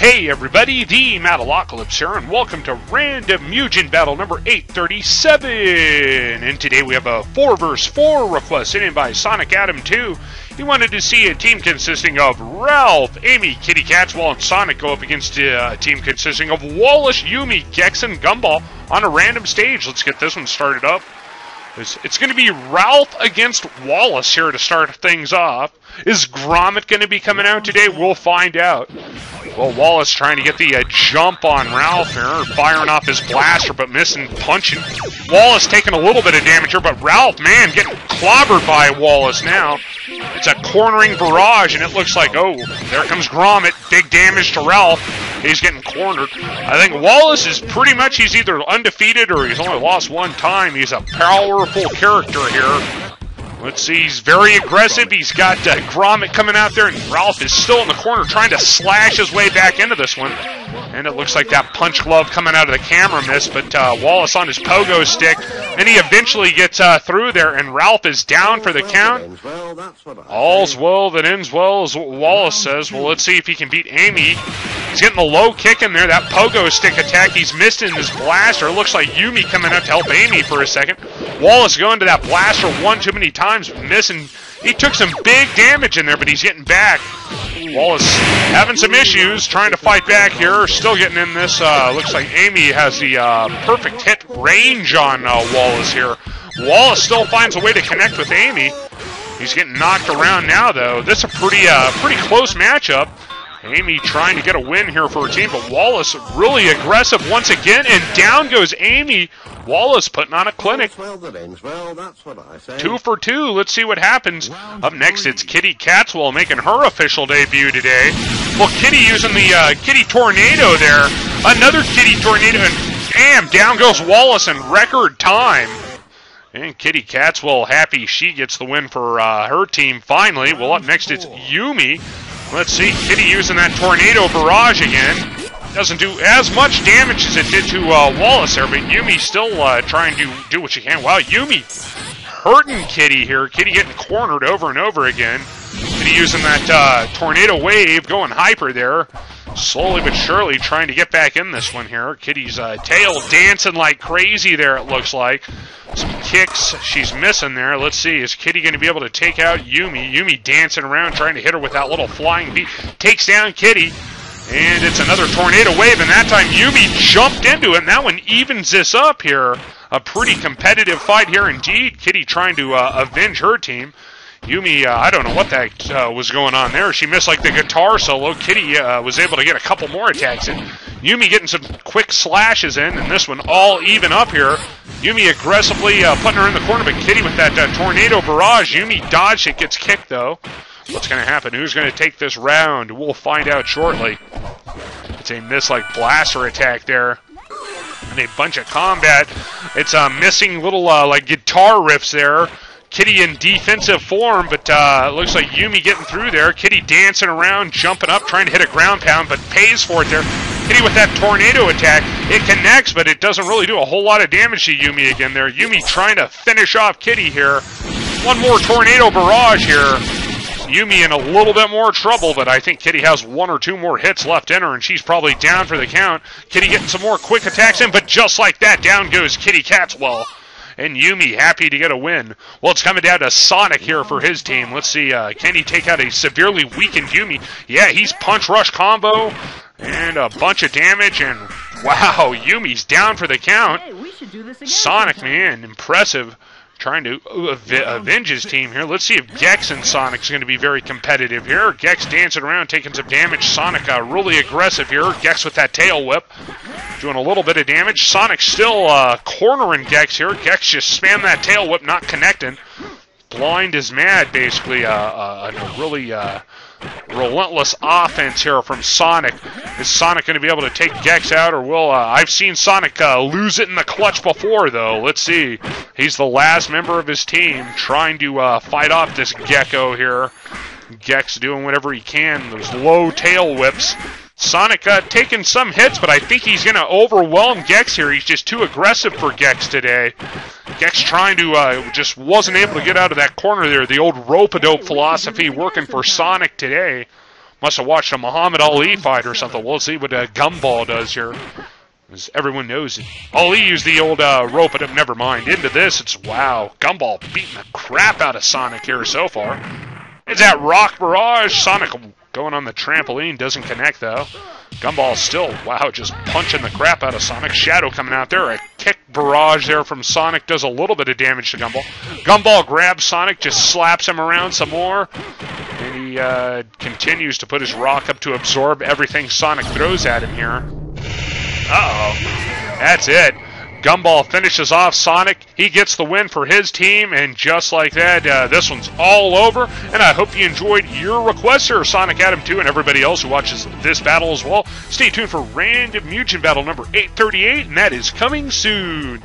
Hey everybody, the Mattalocalypse here, and welcome to Random Mugen Battle number 837. And today we have a 4 vs 4 request sent in by Sonic Adam 2. He wanted to see a team consisting of Ralph, Ami, Kitty Katswell, and Sonic go up against uh, a team consisting of Wallace, Yumi, Gex, and Gumball on a random stage. Let's get this one started up. It's, going to be Ralph against Wallace here to start things off. Is Gromit going to be coming out today? We'll find out. Well, Wallace trying to get the uh, jump on Ralph here, firing off his blaster, but missing, punching. Wallace taking a little bit of damage here, but Ralph, man, getting clobbered by Wallace now. It's a cornering barrage, and it looks like, oh, there comes Gromit. Big damage to Ralph. He's getting cornered. I think Wallace is pretty much, he's either undefeated or he's only lost one time. He's a powerful character here. Let's see, he's very aggressive. He's got uh, Gromit coming out there, and Ralph is still in the corner trying to slash his way back into this one. And it looks like that punch glove coming out of the camera missed, but uh, Wallace on his pogo stick. And he eventually gets uh, through there, and Ralph is down for the count. All's well that ends well, as Wallace says. Well, let's see if he can beat Ami. He's getting the low kick in there. That pogo stick attack, he's missed in his blaster. It looks like Yumi coming up to help Ami for a second. Wallace going to that blaster one too many times, missing. He took some big damage in there, but he's getting back. Wallace having some issues, trying to fight back here. Still getting in this. Uh, looks like Ami has the uh, perfect hit range on uh, Wallace here. Wallace still finds a way to connect with Ami. He's getting knocked around now, though. This is a pretty, uh, pretty close matchup. Ami trying to get a win here for her team, but Wallace really aggressive once again, and down goes Ami. Wallace putting on a clinic. Two for two. Let's see what happens. Up next, it's Kitty Katswell making her official debut today. Well, Kitty using the uh, Kitty Tornado there. Another Kitty Tornado, and bam, down goes Wallace in record time. And Kitty Katswell happy she gets the win for uh, her team finally. Well, up next, it's Yumi Let's see, Kitty using that Tornado Barrage again. Doesn't do as much damage as it did to uh, Wallace there, but Yumi still uh, trying to do what she can. Wow, Yumi hurting Kitty here. Kitty getting cornered over and over again. Kitty using that uh, Tornado Wave, going hyper there. Slowly but surely trying to get back in this one here. Kitty's uh, tail dancing like crazy there, it looks like. Some kicks she's missing there. Let's see, is Kitty going to be able to take out Yumi? Yumi dancing around trying to hit her with that little flying beat. Takes down Kitty. And it's another tornado wave, and that time Yumi jumped into it, and that one evens this up here. A pretty competitive fight here indeed. Kitty trying to uh, avenge her team. Yumi, uh, I don't know what that uh, was going on there. She missed like the guitar solo. Kitty uh, was able to get a couple more attacks in. Yumi getting some quick slashes in, and this one all even up here. Yumi aggressively uh, putting her in the corner, but Kitty with that uh, tornado barrage. Yumi dodged it, gets kicked though. What's going to happen? Who's going to take this round? We'll find out shortly. It's a miss like blaster attack there. And a bunch of combat. It's uh, missing little uh, like guitar riffs there. Kitty in defensive form, but uh, looks like Yumi getting through there. Kitty dancing around, jumping up, trying to hit a ground pound, but pays for it there. Kitty with that tornado attack. It connects, but it doesn't really do a whole lot of damage to Yumi again there. Yumi trying to finish off Kitty here. One more tornado barrage here. Yumi in a little bit more trouble, but I think Kitty has one or two more hits left in her, and she's probably down for the count. Kitty getting some more quick attacks in, but just like that, down goes Kitty Katswell and Yumi happy to get a win. Well, it's coming down to Sonic here for his team. Let's see, uh, can he take out a severely weakened Yumi? Yeah, he's punch rush combo and a bunch of damage, and wow, Yumi's down for the count. Sonic, man, impressive trying to avenge his team here. Let's see if Gex and Sonic's going to be very competitive here. Gex dancing around, taking some damage. Sonic uh, really aggressive here. Gex with that tail whip, doing a little bit of damage. Sonic still uh, cornering Gex here. Gex just spam that tail whip, not connecting. Blind is mad, basically. Uh, uh, a really uh, relentless offense here from Sonic. Is Sonic going to be able to take Gex out, or will uh, I've seen Sonic uh, lose it in the clutch before, though. Let's see. He's the last member of his team trying to uh, fight off this Gecko here. Gex doing whatever he can. Those low tail whips. Sonic uh, taking some hits, but I think he's going to overwhelm Gex here. He's just too aggressive for Gex today. Gex trying to, uh, just wasn't able to get out of that corner there. The old rope-a-dope philosophy working for Sonic today. Must have watched a Muhammad Ali fight or something. We'll see what uh, Gumball does here. As everyone knows, Ali used the old uh, rope-a-dope. never mind. Into this, it's wow. Gumball beating the crap out of Sonic here so far. It's that Rock Barrage. Sonic going on the trampoline, doesn't connect though. Gumball still, wow, just punching the crap out of Sonic. Shadow coming out there. A kick barrage there from Sonic does a little bit of damage to Gumball. Gumball grabs Sonic, just slaps him around some more. And he uh, continues to put his rock up to absorb everything Sonic throws at him here. Uh-oh. That's it. Gumball finishes off Sonic. He gets the win for his team, and just like that, uh, this one's all over. And I hope you enjoyed your request here, Sonic Adam 2, and everybody else who watches this battle as well. Stay tuned for Random Mugen Battle number 838, and that is coming soon.